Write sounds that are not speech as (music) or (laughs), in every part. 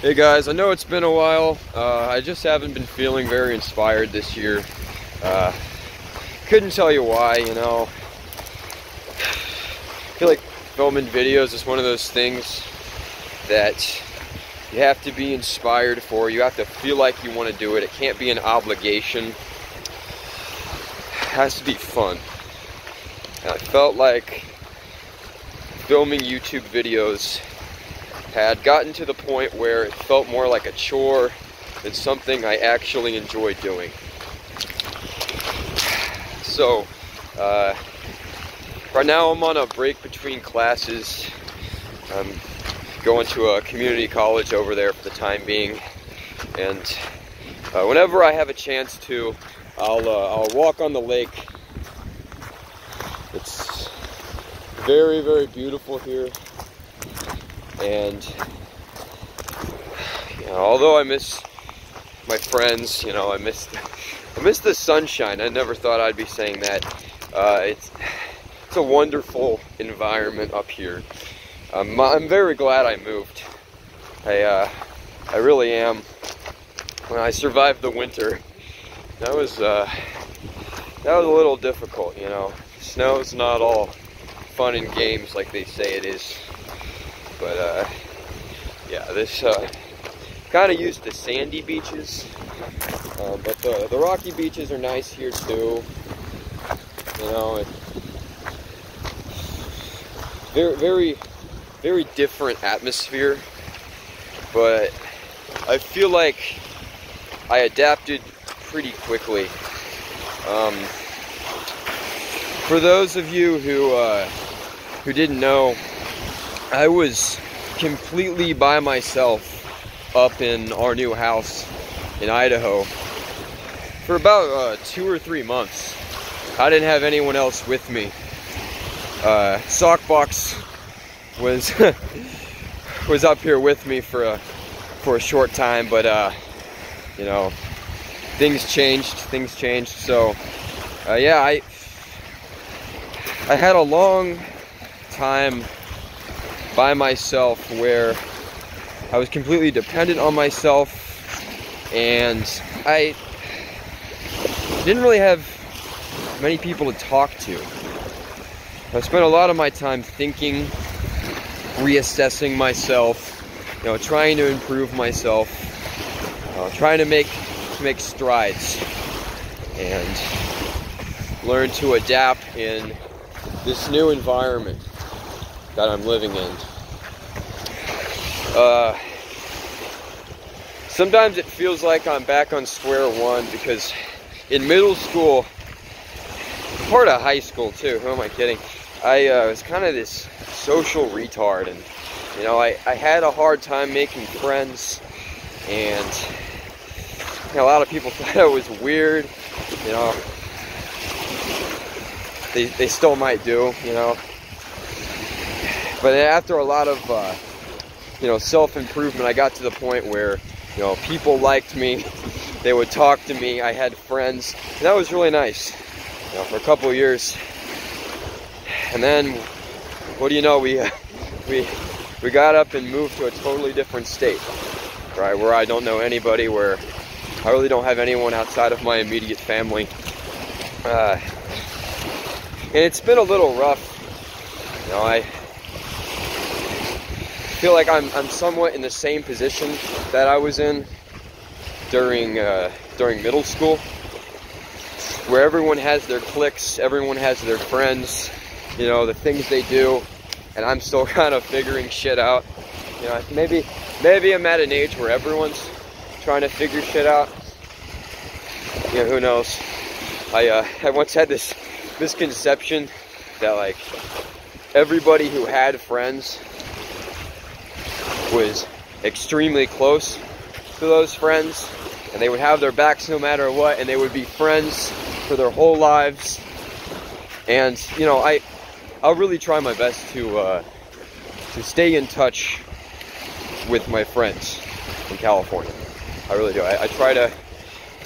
Hey guys, I know it's been a while. Uh, I just haven't been feeling very inspired this year. Uh, couldn't tell you why, you know. I feel like filming videos is one of those things that you have to be inspired for. You have to feel like you want to do it. It can't be an obligation. It has to be fun. And I felt like filming YouTube videos had gotten to the point where it felt more like a chore than something I actually enjoyed doing. So, uh, right now I'm on a break between classes. I'm going to a community college over there for the time being, and uh, whenever I have a chance to, I'll uh, I'll walk on the lake. It's very very beautiful here and you know, although I miss my friends, you know, I miss (laughs) I miss the sunshine. I never thought I'd be saying that. Uh, it's it's a wonderful environment up here. Um, I'm very glad I moved. I uh, I really am. When I survived the winter, that was uh, that was a little difficult. You know, snow's not all fun and games like they say it is. But uh, yeah, this uh, kind of used to sandy beaches, uh, but the, the rocky beaches are nice here too. You know, it, very, very, very different atmosphere, but I feel like I adapted pretty quickly. Um, for those of you who uh, who didn't know, I was completely by myself up in our new house in Idaho for about uh, two or three months. I didn't have anyone else with me. Uh, Sockbox was (laughs) was up here with me for a for a short time, but uh, you know things changed. Things changed. So uh, yeah, I I had a long time by myself where I was completely dependent on myself and I didn't really have many people to talk to. I spent a lot of my time thinking, reassessing myself, you know, trying to improve myself, uh, trying to make make strides and learn to adapt in this new environment that I'm living in. Uh, sometimes it feels like I'm back on square one because in middle school, part of high school too, who am I kidding? I uh, was kind of this social retard and you know, I, I had a hard time making friends and you know, a lot of people (laughs) thought I was weird, you know. They, they still might do, you know. But after a lot of, uh, you know, self-improvement, I got to the point where, you know, people liked me. (laughs) They would talk to me. I had friends. And that was really nice, you know, for a couple years. And then, what do you know, we, uh, (laughs) we, we got up and moved to a totally different state, right? Where I don't know anybody, where I really don't have anyone outside of my immediate family. Uh, and it's been a little rough. You know, I feel like I'm, I'm somewhat in the same position that I was in during uh, during middle school, where everyone has their cliques, everyone has their friends, you know, the things they do, and I'm still (laughs) kind of figuring shit out. You know, maybe maybe I'm at an age where everyone's trying to figure shit out. Yeah, who knows? I uh, (laughs) I once had this misconception that like everybody who had friends was extremely close to those friends and they would have their backs no matter what and they would be friends for their whole lives. And you know i i'll really try my best to uh, to stay in touch with my friends in california. I really do. I, I try to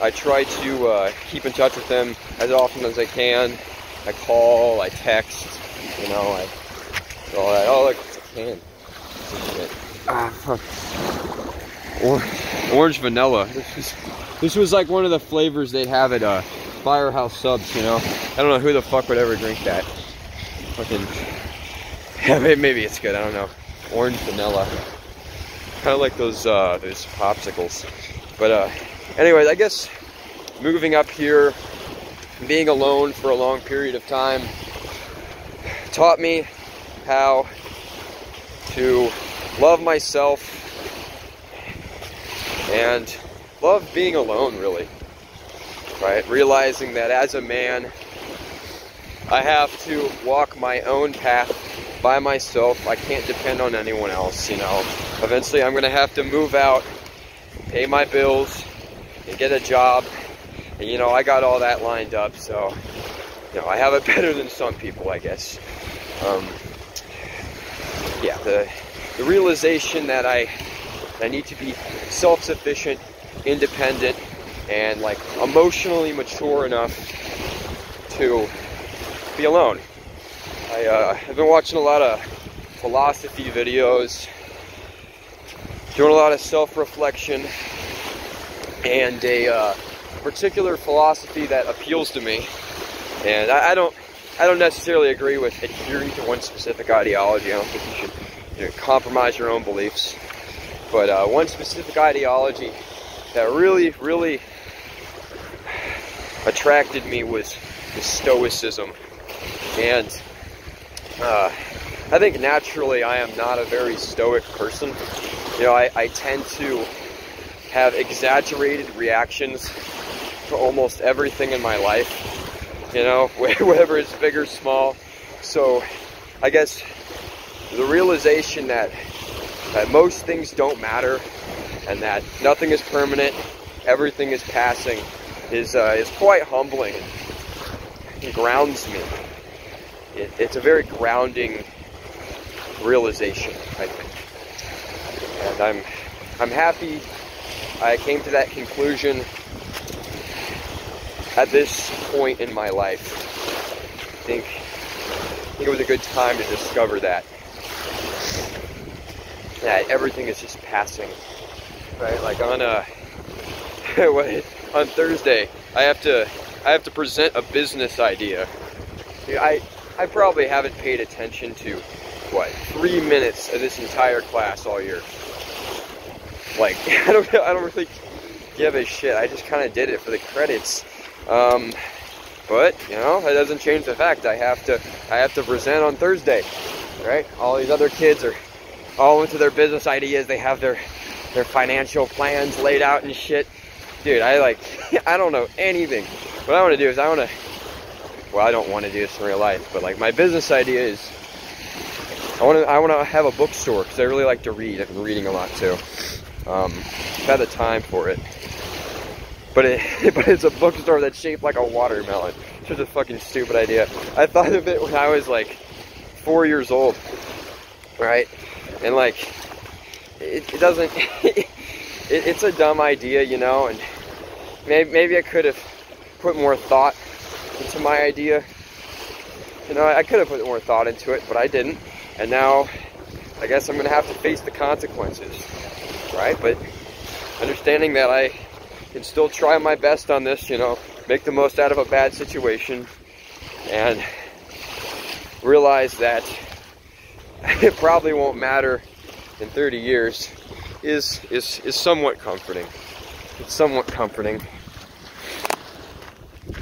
i try to uh, keep in touch with them as often as i can. I call i text you know i all that oh look it's a can Ah, fuck. or orange vanilla. This was, this was like one of the flavors they have at uh, Firehouse Subs, you know? I don't know who the fuck would ever drink that. Fucking, (laughs) yeah, maybe it's good, I don't know. Orange vanilla. Kind of like those, uh, those popsicles. But, uh, anyways, I guess moving up here, being alone for a long period of time, taught me how to love myself and love being alone, really. Right? Realizing that as a man, I have to walk my own path by myself. I can't depend on anyone else, you know. Eventually, I'm going to have to move out, pay my bills, and get a job. And, you know, I got all that lined up, so, you know, I have it (laughs) better than some people, I guess. Um, yeah, the, the realization that I I need to be self-sufficient, independent, and like emotionally mature enough to be alone. I, uh, I've been watching a lot of philosophy videos, doing a lot of self-reflection, and a uh, particular philosophy that appeals to me. And I, I, don't, I don't necessarily agree with adhering to one specific ideology. I don't think you should you know, compromise your own beliefs. But uh, one specific ideology that really, really attracted me was, was Stoicism. And uh, I think naturally I am not a very stoic person. You know, I, I tend to have exaggerated reactions to almost everything in my life. You know, (laughs) whether it's big or small. So I guess the realization that that most things don't matter and that nothing is permanent, everything is passing, is, uh, is quite humbling and grounds me. It, it's a very grounding realization, I think. And I'm, I'm happy I came to that conclusion at this point in my life. I think, I think it was a good time to discover that that everything is just passing, right? Like on (laughs) a on Thursday, I have to I have to present a business idea. I I probably haven't paid attention to what three minutes of this entire class all year. Like (laughs) I don't I don't really give a shit. I just kind of did it for the credits. Um, but you know, it doesn't change the fact I have to I have to present on Thursday, right? All these other kids are all into their business ideas. They have their their financial plans laid out and shit. Dude, I like (laughs) I don't know anything. What I want to do is I want to well, I don't want to do this in real life, but like my business idea is I want to I want to have a bookstore because I really like to read. I've been reading a lot too. Um, I've had the time for it, but it (laughs) but it's a bookstore that's shaped like a watermelon. It's a fucking stupid idea. I thought of it when I was like four years old, right? and like it, it doesn't (laughs) it, it's a dumb idea you know and maybe, maybe i could have put more thought into my idea. You know i could have put more thought into it but i didn't. And now i guess i'm gonna have to face the consequences right? But understanding that i can still try my best on this you know make the most out of a bad situation and realize that (laughs) it probably won't matter in 30 years is is is somewhat comforting. It's somewhat comforting.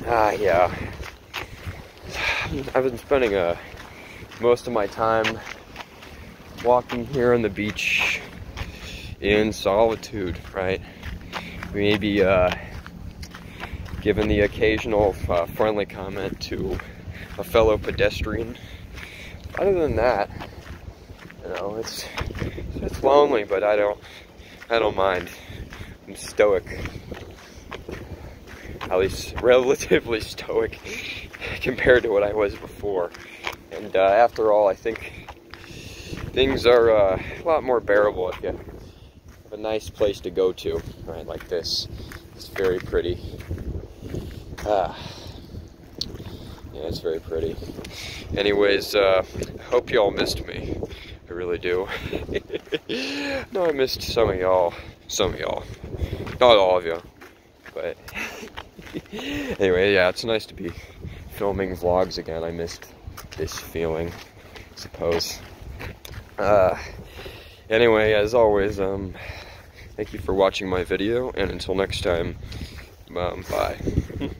Ah, yeah. I've been spending uh, most of my time walking here on the beach in solitude, right? Maybe uh, giving the occasional uh, friendly comment to a fellow pedestrian. Other than that, you know, it's it's lonely, but I don't I don't mind. I'm stoic. At least relatively (laughs) stoic (laughs) compared to what I was before. And uh, after all, I think things are uh, a lot more bearable if you have a nice place to go to, right? Like this. It's very pretty. Ah. Yeah, it's very pretty. Anyways, uh, hope y'all missed me. I really do. (laughs) no, I missed some of y'all. Some of y'all. Not all of you. But (laughs) anyway, yeah, it's nice to be filming vlogs again. I missed this feeling, I suppose. Uh, anyway, as always, um, thank you for watching my video, and until next time, um, bye. (laughs)